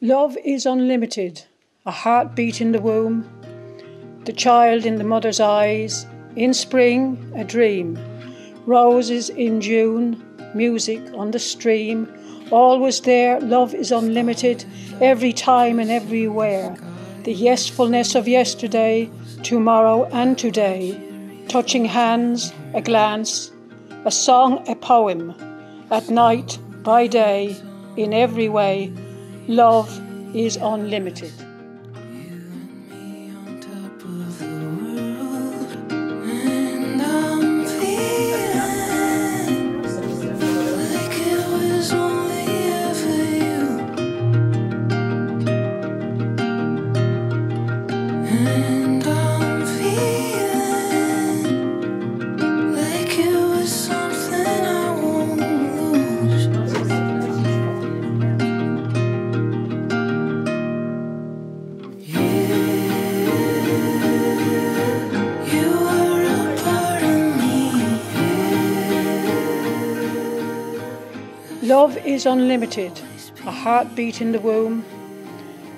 Love is unlimited, a heartbeat in the womb, the child in the mother's eyes, in spring, a dream, roses in June, music on the stream, always there, love is unlimited, every time and everywhere. The yesfulness of yesterday, tomorrow and today, touching hands, a glance, a song, a poem, at night, by day, in every way Love is unlimited. Is unlimited, a heartbeat in the womb,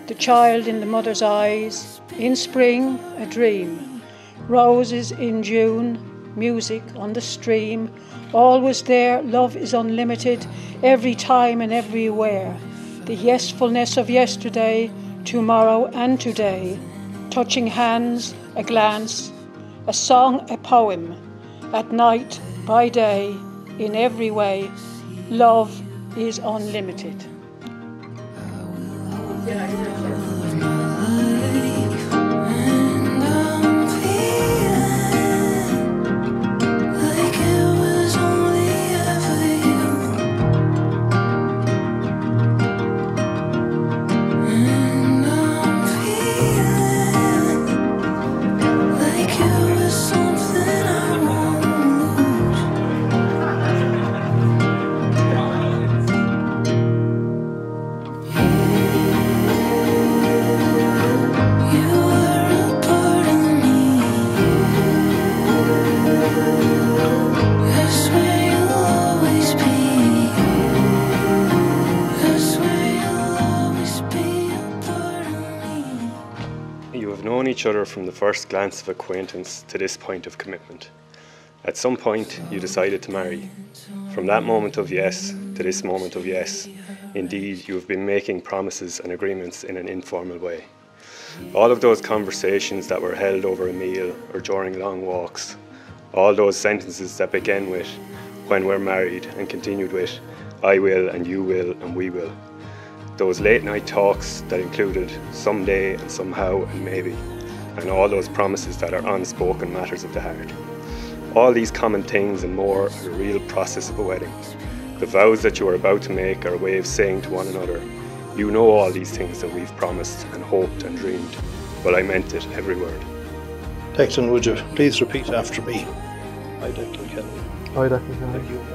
the child in the mother's eyes, in spring, a dream, roses in June, music on the stream, always there, love is unlimited, every time and everywhere. The yesfulness of yesterday, tomorrow and today, touching hands, a glance, a song, a poem, at night, by day, in every way. Love is unlimited. Each other from the first glance of acquaintance to this point of commitment. At some point, you decided to marry. From that moment of yes to this moment of yes, indeed, you have been making promises and agreements in an informal way. All of those conversations that were held over a meal or during long walks, all those sentences that began with, when we're married, and continued with, I will, and you will, and we will. Those late night talks that included someday and somehow and maybe and all those promises that are unspoken matters of the heart. All these common things and more are the real process of a wedding. The vows that you are about to make are a way of saying to one another, You know all these things that we've promised and hoped and dreamed. Well, I meant it, every word. Declan, would you please repeat after me? I, Declan Kelly. I, Declan Kelly.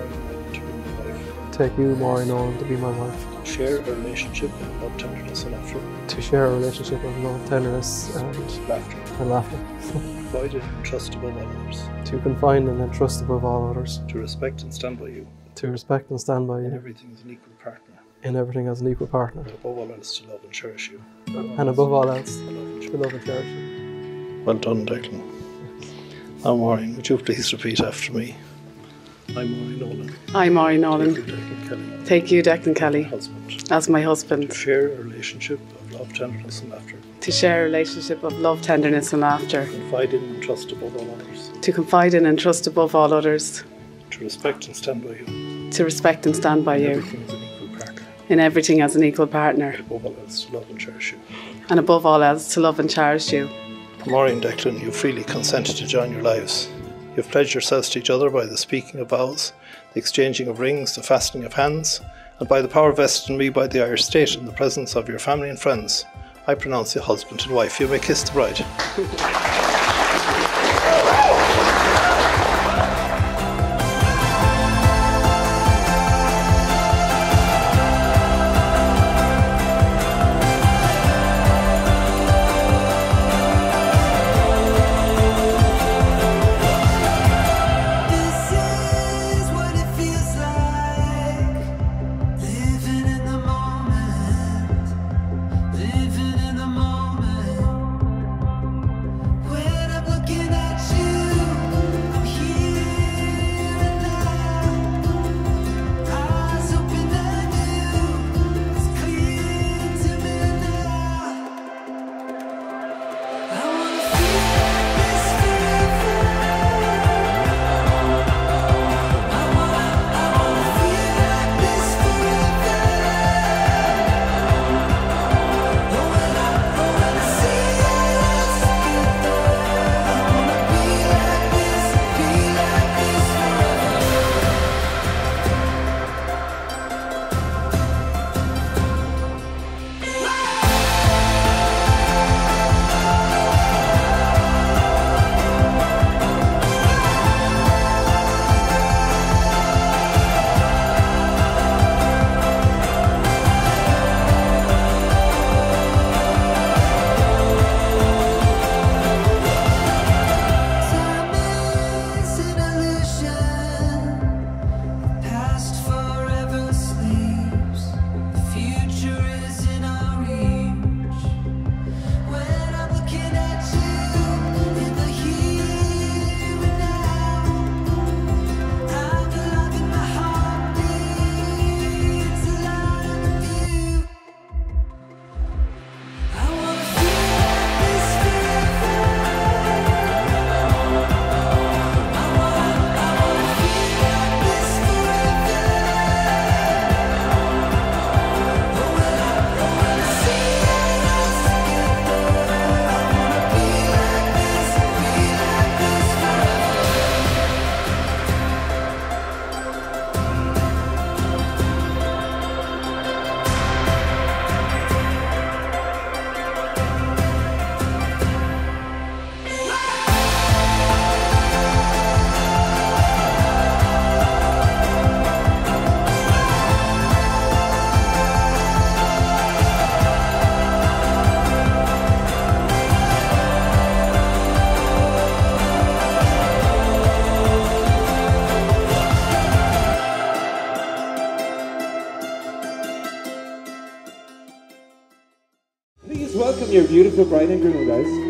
Take you, Maureen Nolan, to be my wife. Share a relationship of love, tenderness, and laughter. To share a relationship of love, tenderness, and laughter. And laughter. Confide and trust above all others. To confide and entrust above all others. To respect and stand by you. To respect and stand by you. In everything as an equal partner. In everything as an equal partner. And above all else, to love and cherish you. And above all else, to love and cherish you. Well done, Declan. Now, Maureen, would you please repeat after me? I'm Maureen Nolan. I'm Maureen Nolan. Take you, Declan Kelly. Take you, Declan Kelly. Husband. As my husband. To share a relationship of love, tenderness, and laughter. To share a relationship of love, tenderness, and laughter. To confide in and trust above all others. To confide in and trust above all others. To respect and stand by you. To respect and stand by in you. Everything as an equal partner. In everything as an equal partner. And above all else, to love and cherish you. And above all else, to love and cherish you. Maureen Declan, you freely consented to join your lives. You have pledged yourselves to each other by the speaking of vows, the exchanging of rings, the fastening of hands, and by the power vested in me by the Irish state in the presence of your family and friends. I pronounce you husband and wife. You may kiss the bride. beautiful bride and groom, guys.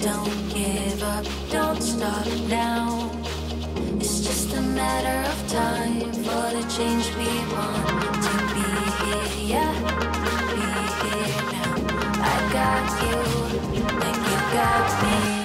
Don't give up, don't stop now. It's just a matter of time for the change we want to be here. Yeah, be here now. I got you, and you got me.